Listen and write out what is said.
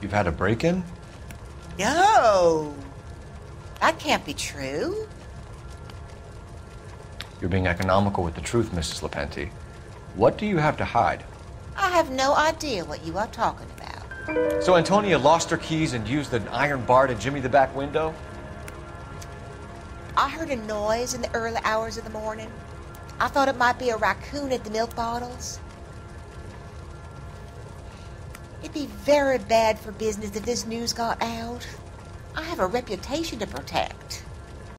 You've had a break in? No. That can't be true. You're being economical with the truth, Mrs. Lepenti. What do you have to hide? I have no idea what you are talking about. So Antonia lost her keys and used an iron bar to jimmy the back window? I heard a noise in the early hours of the morning. I thought it might be a raccoon at the milk bottles. It'd be very bad for business if this news got out. I have a reputation to protect.